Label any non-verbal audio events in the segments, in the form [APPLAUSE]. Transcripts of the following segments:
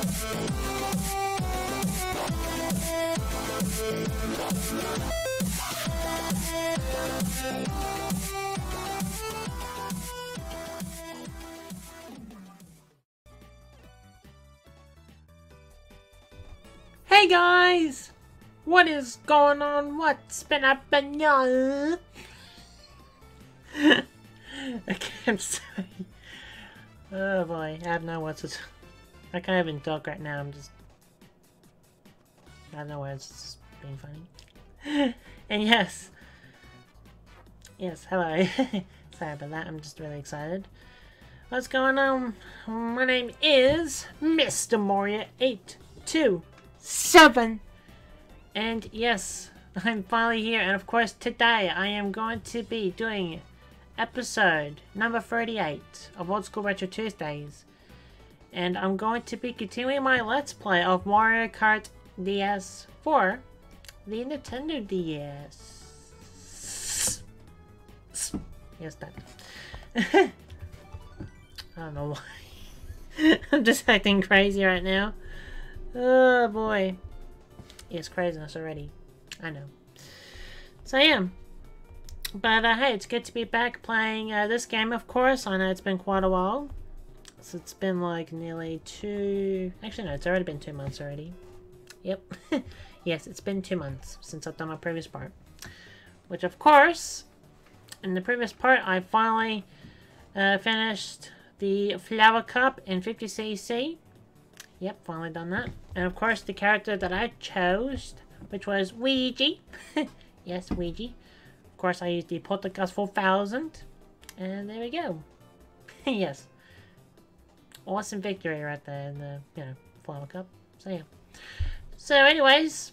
Hey guys! What is going on? What's been happening? [LAUGHS] I can't [LAUGHS] say. Oh boy, I have no words. to- I can't even talk right now. I'm just. I have no words. It's being funny. [LAUGHS] and yes. Yes, hello. [LAUGHS] Sorry about that. I'm just really excited. What's going on? My name is Mr. Mario 827. And yes, I'm finally here. And of course, today I am going to be doing episode number 38 of Old School Retro Tuesdays. And I'm going to be continuing my Let's Play of Mario Kart DS for the Nintendo DS. Yes, that. [LAUGHS] I don't know why. [LAUGHS] I'm just acting crazy right now. Oh boy. It's craziness already. I know. So yeah. But uh, hey, it's good to be back playing uh, this game, of course. I know it's been quite a while. So it's been like nearly two... Actually, no, it's already been two months already. Yep. [LAUGHS] yes, it's been two months since I've done my previous part. Which, of course, in the previous part, I finally uh, finished the Flower Cup in 50cc. Yep, finally done that. And of course, the character that I chose, which was Ouija. [LAUGHS] yes, Ouija. Of course, I used the Poltergust 4000. And there we go. [LAUGHS] yes. Awesome victory right there in the, you know, Flower Cup. So, yeah. So, anyways,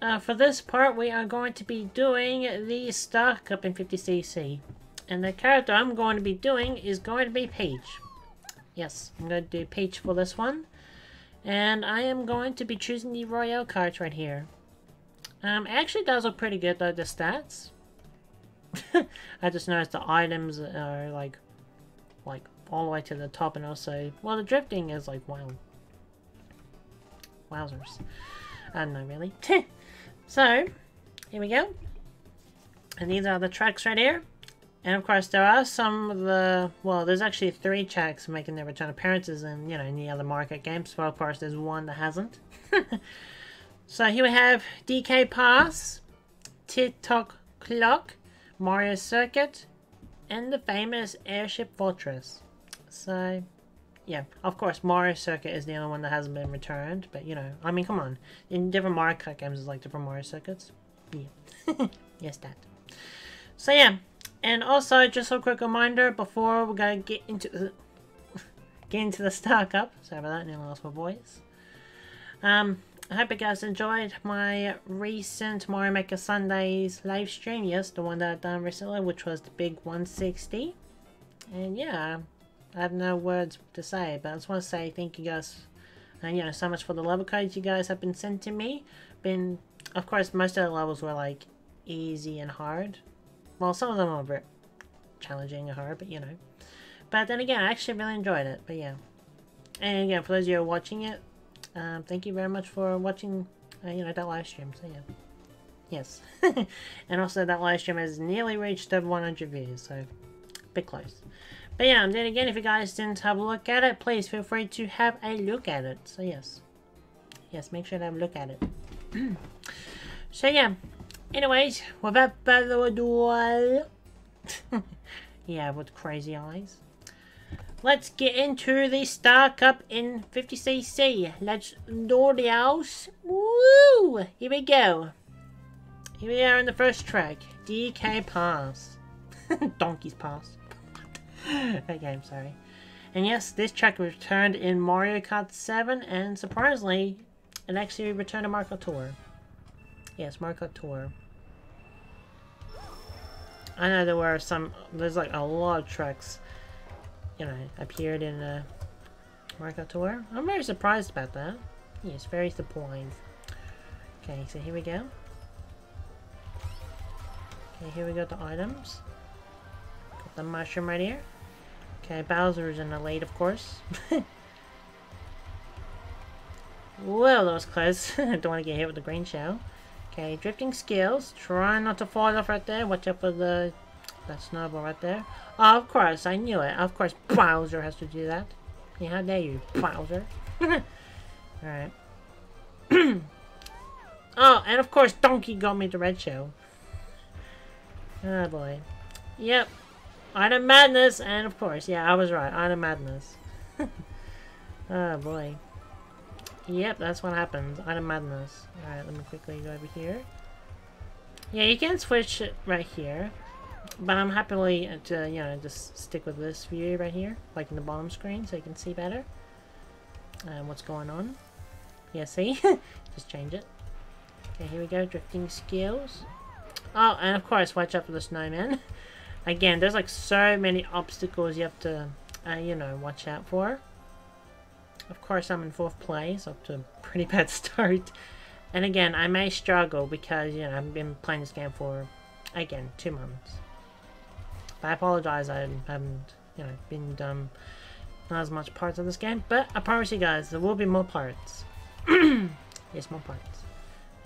uh, for this part, we are going to be doing the Star Cup in 50cc. And the character I'm going to be doing is going to be Peach. Yes, I'm going to do Peach for this one. And I am going to be choosing the Royale cards right here. Um, actually does look pretty good though, the stats. [LAUGHS] I just noticed the items are like, like all the way to the top and also, well the drifting is like, wow. Wowzers. I don't know really. [LAUGHS] so, here we go. And these are the tracks right here. And of course, there are some of the well, there's actually three tracks making their return appearances in you know in the other Mario Kart games. But of course, there's one that hasn't. [LAUGHS] so here we have DK Pass, Tick-Tock Clock, Mario Circuit, and the famous Airship Fortress. So, yeah, of course, Mario Circuit is the only one that hasn't been returned. But you know, I mean, come on, in different Mario Kart games, there's like different Mario Circuits. Yeah, [LAUGHS] yes, that. So yeah. And also, just a quick reminder before we're gonna get into the [LAUGHS] get into the Star Cup. Sorry about that, nearly lost my voice. Um, I hope you guys enjoyed my recent Mario Maker Sundays live stream. Yes, the one that I've done recently, which was the big 160. And yeah, I have no words to say, but I just want to say thank you guys, and you know, so much for the level codes you guys have been sent to me. Been, of course, most of the levels were like easy and hard. Well, some of them were a bit challenging and hard, but you know. But then again, I actually really enjoyed it, but yeah. And again, for those of you who are watching it, um, thank you very much for watching, uh, you know, that live stream, so yeah. Yes. [LAUGHS] and also that live stream has nearly reached over 100 views, so a bit close. But yeah, and then again, if you guys didn't have a look at it, please feel free to have a look at it. So yes. Yes, make sure to have a look at it. [CLEARS THROAT] so yeah. Anyways, without further ado, yeah, with crazy eyes. Let's get into the Star Cup in 50cc. Let's do the house. Woo! Here we go. Here we are in the first track. DK Pass. [LAUGHS] Donkey's Pass. [LAUGHS] okay, I'm sorry. And yes, this track returned in Mario Kart 7, and surprisingly, it actually returned to Mario Kart Tour. Yes, Mario Kart Tour. I know there were some, there's like a lot of tracks, you know, appeared in uh, Mario Kart Tour. I'm very surprised about that. Yes, very disappointed. Okay, so here we go. Okay, here we got the items. The mushroom right here. Okay, Bowser's in the lead, of course. [LAUGHS] Well, that was close. Don't want to get hit with the green shell. Okay, drifting skills. Try not to fall off right there. Watch out for the that snowball right there. Oh, of course, I knew it. Of course, [COUGHS] Bowser has to do that. Yeah, how dare you, Bowser. [LAUGHS] Alright. [COUGHS] oh, and of course, Donkey got me the red shell. Oh boy. Yep. Item Madness, and of course, yeah, I was right. Item Madness. [LAUGHS] oh boy. Yep, that's what happens. Item Madness. Alright, let me quickly go over here. Yeah, you can switch it right here. But I'm happily to, you know, just stick with this view right here. Like in the bottom screen, so you can see better. Uh, what's going on. Yeah, see? [LAUGHS] just change it. Okay, here we go. Drifting skills. Oh, and of course, watch out for the snowman. [LAUGHS] Again, there's like so many obstacles you have to, uh, you know, watch out for. Of course, I'm in fourth place, up to a pretty [LAUGHS] bad start. And again, I may struggle because, you know, I've been playing this game for, again, two months. But I apologize, I haven't, you know, been done not as much parts of this game. But I promise you guys, there will be more parts. [CLEARS THROAT] yes, more parts.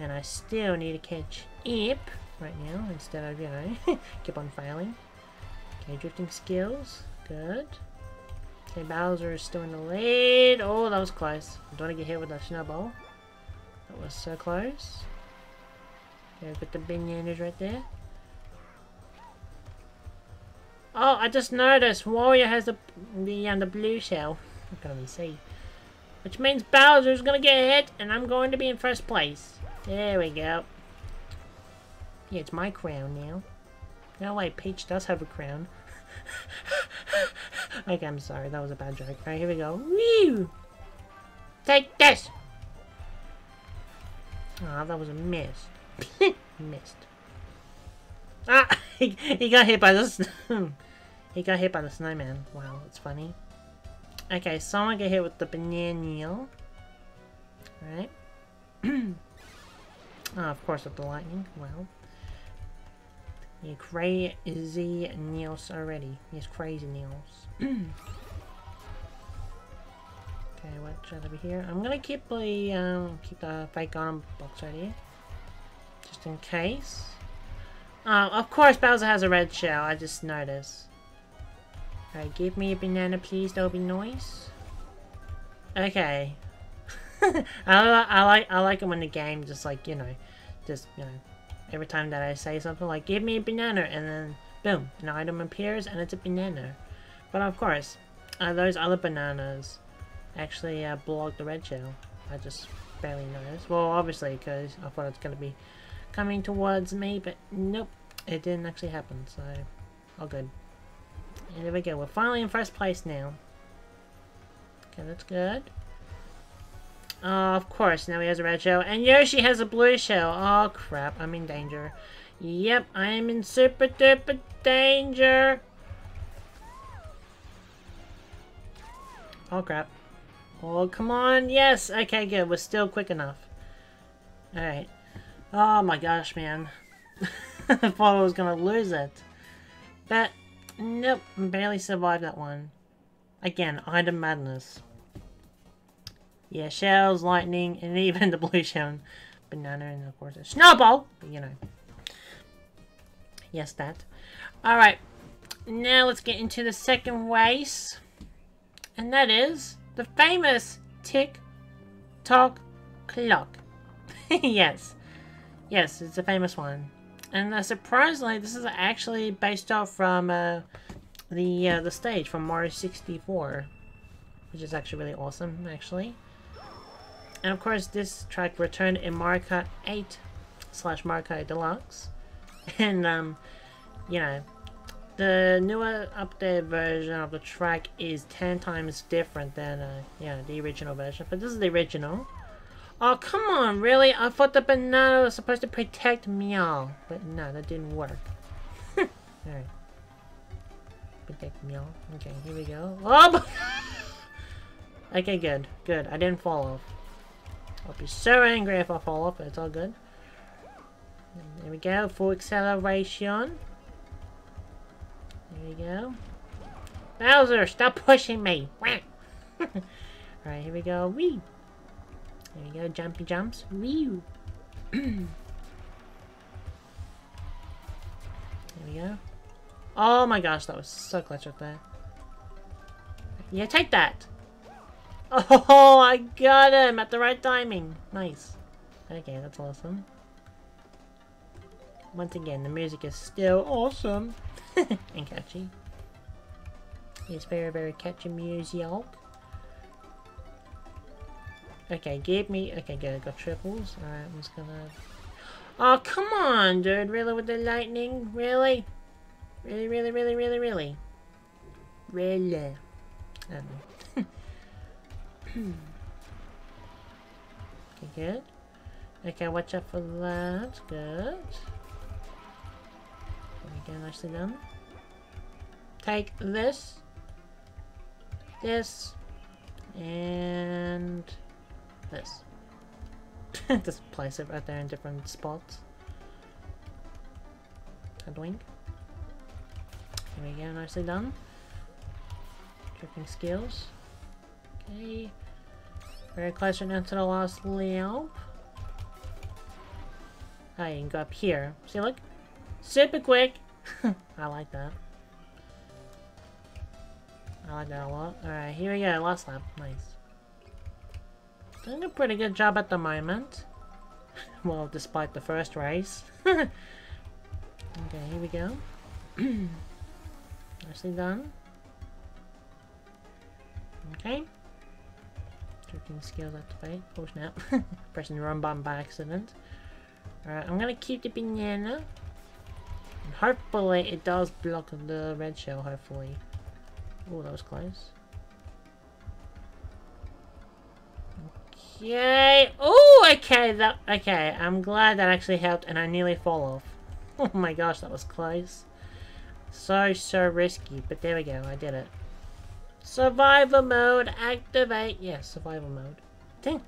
And I still need to catch Ip right now instead of, you know, [LAUGHS] keep on failing. Okay, drifting skills. Good. Okay, Bowser is still in the lead. Oh, that was close. Don't want to get hit with that snowball. That was so close. Okay, put the bananas right there. Oh, I just noticed Wario has the the um, the blue shell. I can't even see. Which means Bowser's gonna get hit, and I'm going to be in first place. There we go. Yeah, it's my crown now. No, wait, Peach does have a crown. [LAUGHS] okay, I'm sorry, that was a bad joke. Alright, here we go. Woo! Take this! Ah, oh, that was a miss. [LAUGHS] Missed. Ah! [LAUGHS] He, he got hit by the... he got hit by the snowman. Wow, that's funny. Okay, someone get hit with the banana. Alright. oh, [CLEARS THROAT] of course with the lightning. Well. Yeah, crazy Niels already. He's crazy Niels. [CLEARS THROAT] okay, what's over here? I'm gonna keep the um keep the fake arm box right here. Just in case. Oh, of course Bowser has a red shell, I just noticed. Alright, give me a banana please, that'll be nice. Okay. [LAUGHS] I, I like I like it when the game just like, you know, just, you know, every time that I say something like, give me a banana, and then, boom, an item appears, and it's a banana. But of course, uh, those other bananas actually uh, block the red shell. I just barely noticed. Well, obviously, because I thought it's going to be coming towards me, but nope, it didn't actually happen, so all good. And there we go, we're finally in first place now. Okay, that's good. Oh, of course, now he has a red shell. And Yoshi has a blue shell. Oh, crap, I'm in danger. Yep, I am in super duper danger. Oh, crap. Oh, come on. Yes, okay, good. We're still quick enough. Alright. Oh my gosh, man. [LAUGHS] I thought I was gonna lose it. But, nope, barely survived that one. Again, item madness. Yeah, shells, lightning, and [LAUGHS] even the blue shell. Banana, and of course a snowball! You know. Yes, that. Alright, now let's get into the second race. And that is the famous Tick-Tock Clock. [LAUGHS] yes. Yes, it's a famous one. And uh, surprisingly, this is actually based off from uh, the uh, the stage from Mario 64. Which is actually really awesome, actually. And of course, this track returned in Mario 8 slash Mario Deluxe. [LAUGHS] And, um, you know, the newer updated version of the track is 10 times different than, uh, yeah, the original version. But this is the original. Oh, come on, really? I thought the banana was supposed to protect Meow. But no, that didn't work. [LAUGHS] Alright. Protect Meow. Okay, here we go. Oh! [LAUGHS] okay, good. Good. I didn't fall off. I'll be so angry if I fall off, but it's all good. There we go, full acceleration. There we go. Bowser, stop pushing me! [LAUGHS] Alright, here we go. Wee! There we go, jumpy jumps. Woo! [CLEARS THROAT] there we go. Oh my gosh, that was so clutch up there. Yeah, take that! Oh, I got him at the right timing. Nice. Okay, that's awesome. Once again, the music is still awesome [LAUGHS] and catchy. It's very, very catchy music. Okay, give me... Okay, good, I got triples. Alright, I'm just gonna... Oh, come on, dude. Really with the lightning? Really? Really, really, really, really, really? Really? Okay, good. Okay, watch out for that. Good. Go, nicely done. Take this. This. And this. [LAUGHS] Just place it right there in different spots. Blink. There we go, nicely done. Tricking skills. Okay. Very close right now to the last. Ah, you can go up here. See, look. Super quick. [LAUGHS] I like that. I like that a lot. Alright, here we go. Last lap. Nice. Doing a pretty good job at the moment. [LAUGHS] well, despite the first race. [LAUGHS] okay, here we go. [CLEARS THROAT] Nicely done. Okay. Tricking skills activate. Oh snap. Pressing the wrong button by accident. Alright, I'm gonna keep the banana. And hopefully it does block the red shell, hopefully. Oh, that was close. Okay. Oh, okay. That okay. I'm glad that actually helped, and I nearly fall off. [LAUGHS] Oh my gosh, that was close. So so risky, but there we go. I did it. Survivor mode activate. Yes, yeah, survival mode. Dang.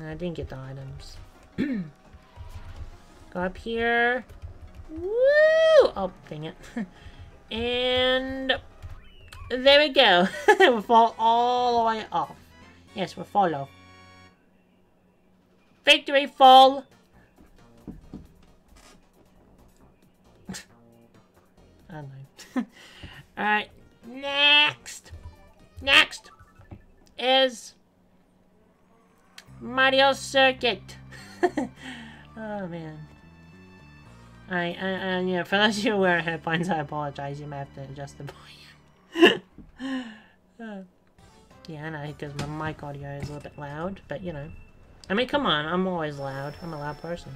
I didn't get the items. [CLEARS THROAT] Go up here. Woo! Oh, dang it. [LAUGHS] and there we go. [LAUGHS] we fall all the way off. Yes, we fall off. Victory fall! [LAUGHS] I know. Alright, next! Next is Mario Circuit. [LAUGHS] oh man. I, I, I, yeah, for those of you who wear headphones, I apologize. You may have to adjust the [LAUGHS] volume. uh. [LAUGHS] Yeah, I know, because my mic audio is a little bit loud, but you know. I mean, come on, I'm always loud. I'm a loud person.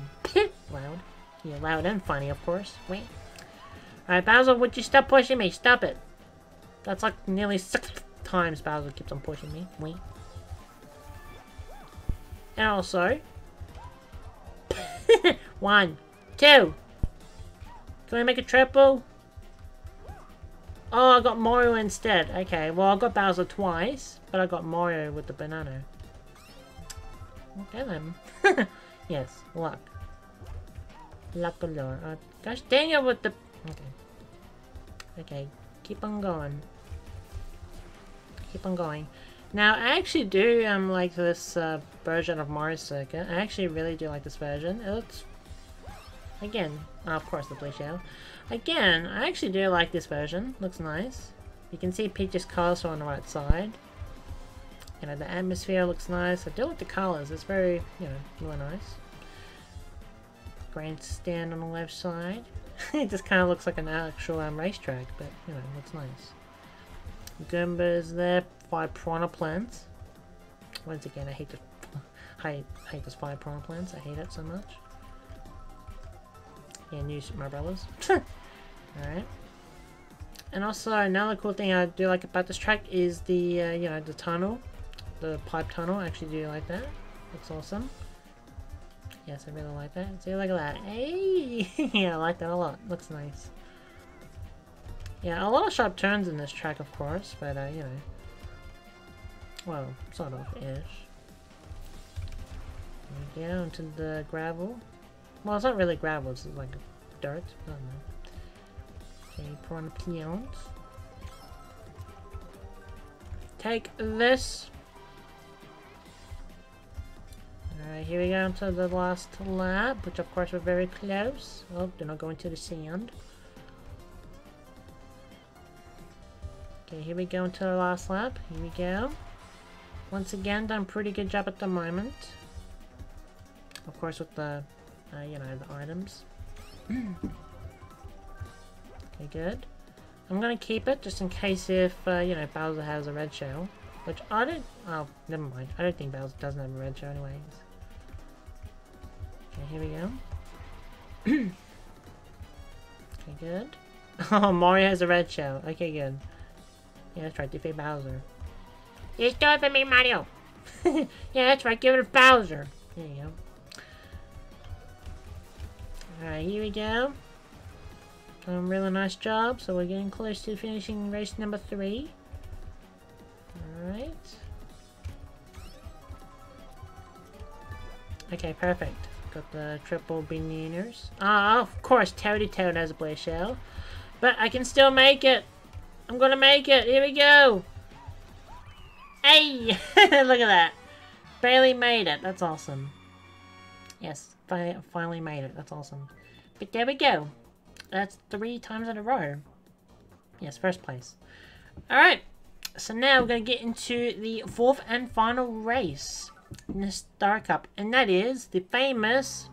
loud. Yeah, loud and funny, of course. Wait. Alright, Bowser, would you stop pushing me? Stop it. That's like nearly six times Bowser keeps on pushing me. Wait. And also... [LAUGHS] One. Two. Can we make a triple? Oh, I got Mario instead. Okay, well, I got Bowser twice, but I got Mario with the banana. Okay, then. [LAUGHS] yes, luck. Luck galore. Uh, gosh dang it with the... Okay. Okay, keep on going. Keep on going. Now, I actually do um, like this uh, version of Mario Circuit. I actually really do like this version. It looks... Again, uh, of course, the blue shell. Again, I actually do like this version. Looks nice. You can see Peach's castle on the right side. You know, the atmosphere looks nice. I do like the colors. It's very, you know, really nice. Grandstand on the left side. [LAUGHS] it just kind of looks like an actual um, racetrack, but, you know, looks nice. Goombas there. Five piranha plants. Once again, I hate the... [LAUGHS] I hate those five piranha plants. I hate it so much. Yeah, new Super Brothers. [LAUGHS] Alright. And also, another cool thing I do like about this track is the, uh, you know, the tunnel. The pipe tunnel. I actually do like that. Looks awesome. Yes, I really like that. See, look at that. Hey! yeah, [LAUGHS] I like that a lot. Looks nice. Yeah, a lot of sharp turns in this track, of course, but, uh, you know. Well, sort of-ish. Down to the gravel. Well, it's not really gravel, it's like dirt. I don't know. Okay, prawn peons. Take this. Alright, here we go to the last lap, which of course we're very close. Oh, do not go into the sand. Okay, here we go into the last lap. Here we go. Once again, done pretty good job at the moment. Of course with the, uh, you know, the items. [CLEARS THROAT] okay, good. I'm gonna keep it just in case if, uh, you know, Bowser has a red shell. Which I don't... Oh, never mind. I don't think Bowser doesn't have a red shell anyways. Okay, here we go. [CLEARS THROAT] okay, good. [LAUGHS] Oh, Mario has a red shell. Okay, good. Yeah, that's right. Defeat Bowser. You it from me, Mario! [LAUGHS] yeah, that's right. Give it to Bowser. There you go. Alright, here we go. A really nice job, so we're getting close to finishing race number three. Alright. Okay, perfect. Got the triple bananas. Ah, of course, Toady Toad has a blue shell. But I can still make it! I'm gonna make it! Here we go! Hey! [LAUGHS] Look at that! Barely made it. That's awesome. Yes, fi finally made it. That's awesome. But there we go. That's three times in a row. Yes, first place. Alright, so now we're going to get into the fourth and final race in the Star Cup. And that is the famous...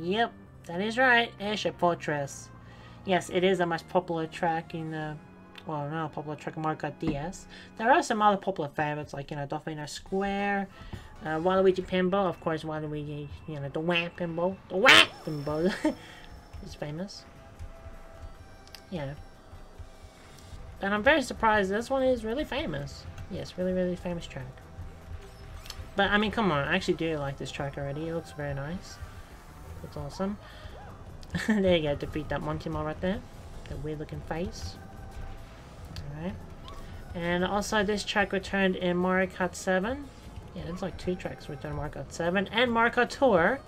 Yep, that is right, Airship Fortress. Yes, it is the most popular track in the... Well, not popular track in Mario DS. There are some other popular favorites like, you know, Delfino Square, uh, Waluigi Pinball, of course, Waluigi, you know, the Wham Pinball. The Wham Pinball [LAUGHS] is famous. Yeah. And I'm very surprised this one is really famous. Yes, really, really famous track. But, I mean, come on, I actually do like this track already. It looks very nice. It's awesome. [LAUGHS] there you go, defeat that Monty Mole right there. That weird looking face. Alright. And also this track returned in Mario Kart 7. Yeah, it's like two tracks returned in Mario Kart 7 and Mario Kart Tour.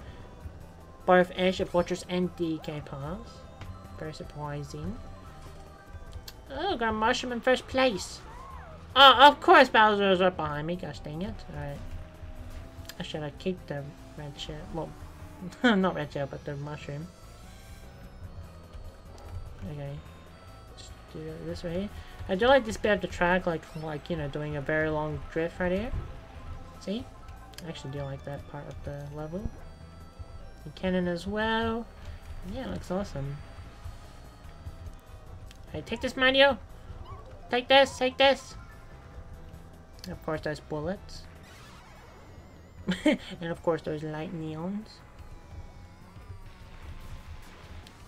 Both Airship Fortress and DK Pass. Very surprising. Oh, got mushroom in first place. Oh, of course Bowser is right behind me. Gosh dang it. Alright. I should have kicked the red shell. Well, [LAUGHS] not red shell, but the mushroom. Okay. Just do this right here. I do like this bit of the track, like, like you know, doing a very long drift right here. See? I actually do like that part of the level. The cannon as well. Yeah, it looks awesome. Hey, take this, Mario! Take this, take this! Of course, there's bullets. [LAUGHS] and of course, there's light neons.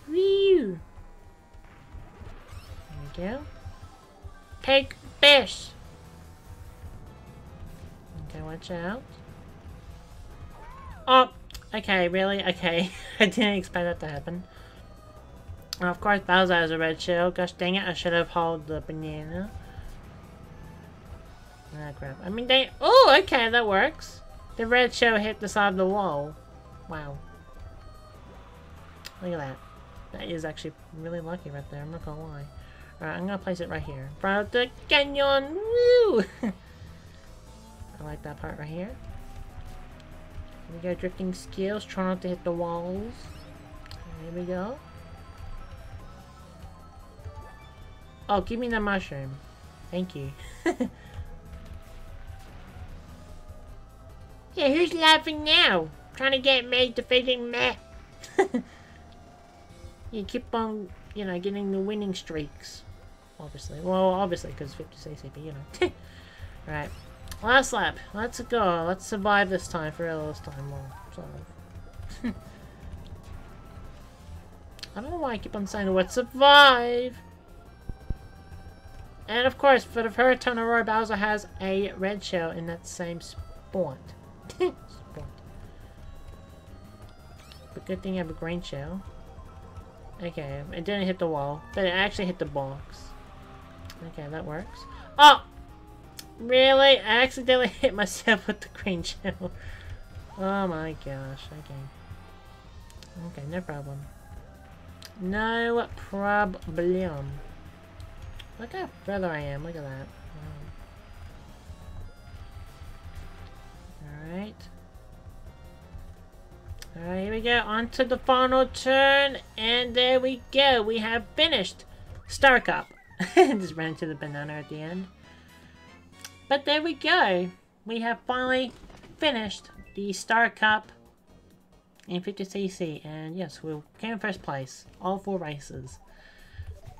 Whew! Go. Take this! Okay, watch out. Oh! Okay, really? Okay. [LAUGHS] I didn't expect that to happen. And of course, Bowser has a red shell. Gosh dang it, I should have held the banana. Ah, crap. I mean, they... Oh, okay, that works. The red shell hit the side of the wall. Wow. Look at that. That is actually really lucky right there, I'm not gonna lie. Alright, I'm gonna place it right here. From the canyon! Woo! [LAUGHS] I like that part right here. We got drifting skills, try not to hit the walls. Here we go. Oh, give me the mushroom. Thank you. [LAUGHS] yeah, who's laughing now? Trying to get me defeating me. [LAUGHS] you keep on, you know, getting the winning streaks. Obviously. Well, obviously, because 50 CCP, you know. [LAUGHS] Alright. Last lap. Let's go. Let's survive this time for real this time. Well. [LAUGHS] I don't know why I keep on saying the word survive. And of course, for the third time in a row, Bowser has a red shell in that same spot. [LAUGHS] spot. But good thing I have a green shell. Okay, it didn't hit the wall, but it actually hit the box. Okay, that works. Oh! Really? I accidentally [LAUGHS] hit myself with the green shell. [LAUGHS] Oh my gosh, okay. Okay, no problem. No problem. Look how further I am, look at that. Alright. Alright, here we go. On to the final turn. And there we go. We have finished. Star Cup. [LAUGHS] Just ran into the banana at the end. But there we go. We have finally finished the Star Cup in 50cc. And yes, we came in first place. All four races.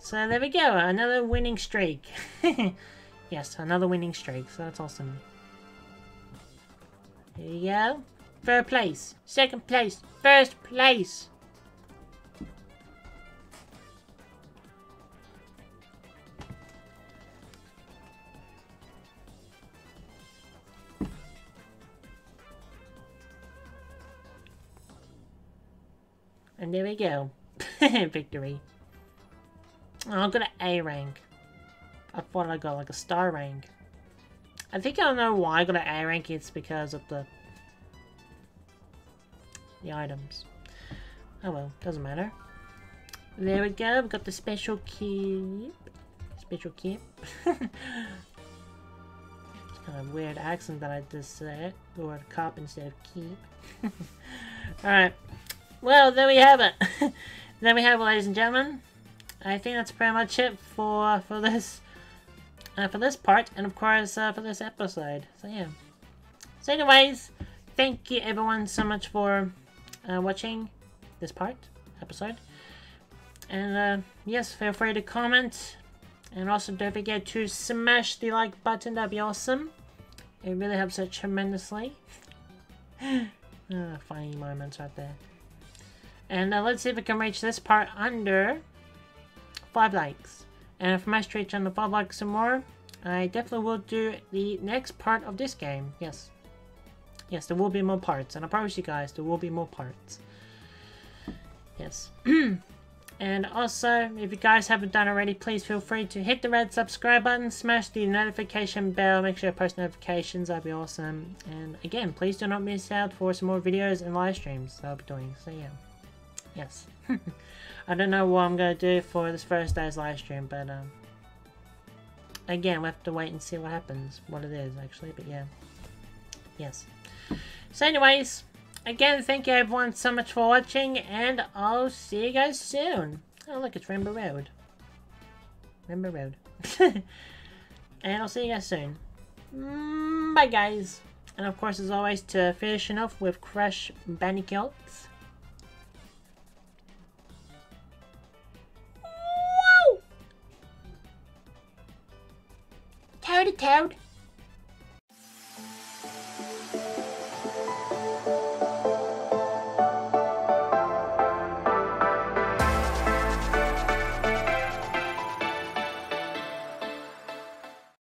So there we go. Another winning streak. [LAUGHS] yes, another winning streak. So that's awesome. Here you go. Third place. Second place. First place. There we go. [LAUGHS] Victory. I got an A rank. I thought I got like a star rank. I think I don't know why I got an A rank. It's because of the the items. Oh well, doesn't matter. There we go. We've got the special keep. Special keep. [LAUGHS] it's kind of weird accent that I just said. The word cop instead of keep. [LAUGHS] Alright. Well, there we have it. [LAUGHS] there we have it, ladies and gentlemen. I think that's pretty much it for for this uh, for this part, and of course uh, for this episode. So yeah. So anyways, thank you everyone so much for uh, watching this part episode. And uh, yes, feel free to comment, and also don't forget to smash the like button. That'd be awesome. It really helps us tremendously. [GASPS] Ah, funny moments right there. And uh, let's see if we can reach this part under 5 likes. And if I reach under 5 likes or more, I definitely will do the next part of this game. Yes. Yes, there will be more parts. And I promise you guys, there will be more parts. Yes. [CLEARS THROAT] and also, if you guys haven't done already, please feel free to hit the red subscribe button, smash the notification bell, make sure you post notifications, that'd be awesome. And again, please do not miss out for some more videos and live streams that I'll be doing. So yeah. Yes. [LAUGHS] I don't know what I'm going to do for this first day's live stream, but um, again, we have to wait and see what happens, what it is actually, but yeah. Yes. So anyways, again, thank you everyone so much for watching, and I'll see you guys soon. Oh look, it's Rainbow Road. Rainbow Road. [LAUGHS] and I'll see you guys soon. Mm, bye guys. And of course, as always, to finish off with Crash Bandicoots. Toad.